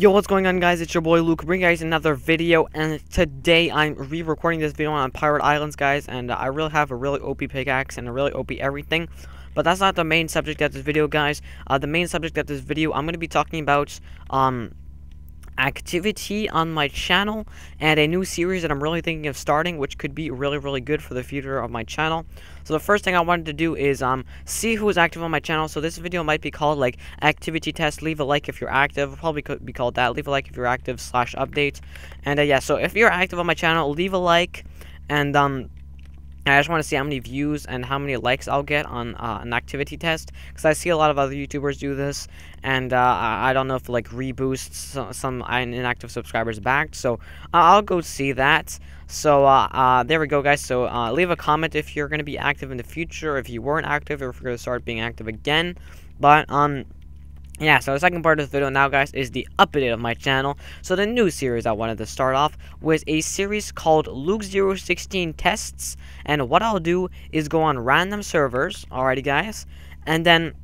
Yo, what's going on guys? It's your boy Luke bringing you guys another video and today I'm re-recording this video on Pirate Islands guys and uh, I really have a really OP pickaxe and a really OP everything but that's not the main subject of this video guys. Uh, the main subject of this video I'm going to be talking about um, activity on my channel and a new series that I'm really thinking of starting which could be really really good for the future of my channel. So the first thing I wanted to do is um see who is active on my channel. So this video might be called like activity test. Leave a like if you're active. Probably could be called that. Leave a like if you're active slash update. And uh, yeah, so if you're active on my channel, leave a like and um I just want to see how many views and how many likes I'll get on uh, an activity test because I see a lot of other YouTubers do this, and uh, I don't know if like reboosts some inactive subscribers back. So uh, I'll go see that. So uh, uh, there we go, guys. So uh, leave a comment if you're gonna be active in the future, if you weren't active, or if you're gonna start being active again. But um yeah, so the second part of this video now, guys, is the update of my channel. So the new series I wanted to start off was a series called Luc016 Tests. And what I'll do is go on random servers, alrighty, guys, and then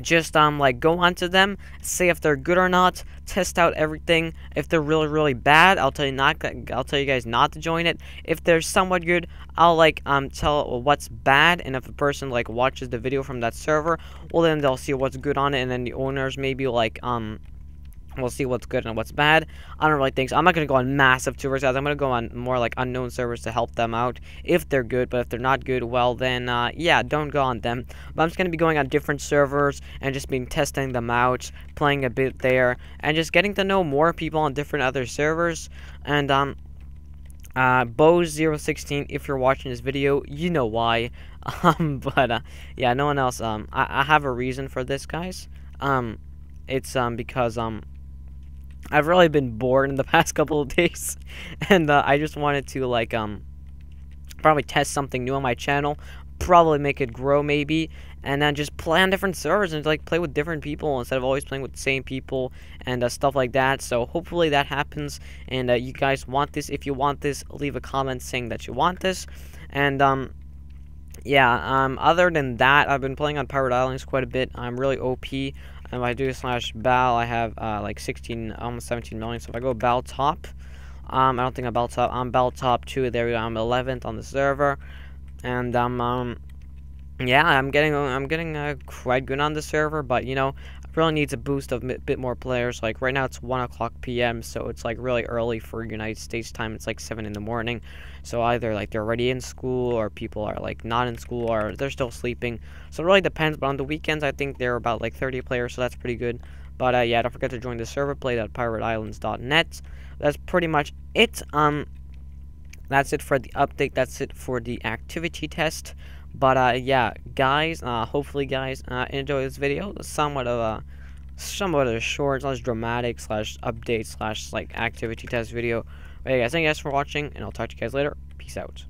just um like go onto them say if they're good or not test out everything. If they're really really bad i'll tell you not i'll tell you guys not to join it. If they're somewhat good i'll like um tell what's bad and if a person like watches the video from that server well then they'll see what's good on it and then the owners maybe like um We'll see what's good and what's bad. I don't really think so. I'm not going to go on massive servers, guys. I'm going to go on more like unknown servers to help them out if they're good. But if they're not good, well, then, uh, yeah, don't go on them. But I'm just going to be going on different servers and just being testing them out, playing a bit there, and just getting to know more people on different other servers. And, um, uh, Bose016, if you're watching this video, you know why. Um, but, uh, yeah, no one else. Um, I, I have a reason for this, guys. Um, it's, um, because, um, I've really been bored in the past couple of days, and uh, I just wanted to like um probably test something new on my channel, probably make it grow maybe, and then just play on different servers and like play with different people instead of always playing with the same people and uh, stuff like that. So hopefully that happens, and uh, you guys want this. If you want this, leave a comment saying that you want this, and um yeah, um, other than that, I've been playing on Pirate Islands quite a bit. I'm really OP. And if I do slash Bal, I have uh, like 16, almost 17 million. So if I go Bal top, um, I don't think I'm Bal top. I'm Bal top 2. There we go. I'm 11th on the server. And um, um yeah, I'm getting I'm getting uh, quite good on the server, but you know, really needs a boost of a bit more players. Like right now it's 1 o'clock p.m., so it's like really early for United States time. It's like 7 in the morning. So either like they're already in school or people are like not in school or they're still sleeping. So it really depends, but on the weekends I think they're about like 30 players, so that's pretty good. But uh, yeah, don't forget to join the server, play.pirateislands.net. That's pretty much it. Um, That's it for the update. That's it for the activity test. But uh, yeah, guys, uh, hopefully guys uh, enjoy this video. Somewhat of a somewhat of a short slash dramatic slash update slash like activity test video. But yeah, guys, thank you guys for watching, and I'll talk to you guys later. Peace out.